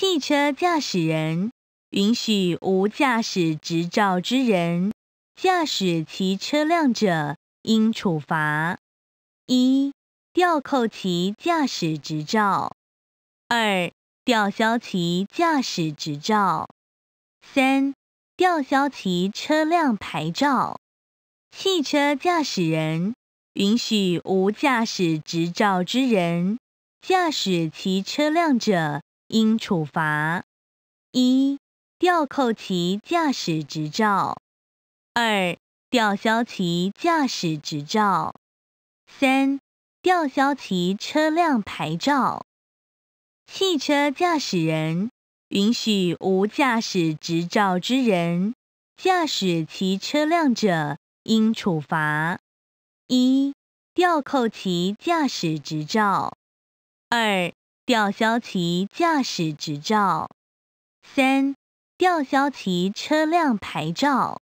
汽车驾驶人允许无驾驶执照之人驾驶其车辆者，应处罚：一、吊扣其驾驶执照；二、吊销其驾驶执照；三、吊销其车辆牌照。汽车驾驶人允许无驾驶执照之人驾驶其车辆者，应处罚：一、吊扣其驾驶执照；二、吊销其驾驶执照；三、吊销其车辆牌照。汽车驾驶人允许无驾驶执照之人驾驶其车辆者。应处罚：一、吊扣其驾驶执照；二、吊销其驾驶执照；三、吊销其车辆牌照。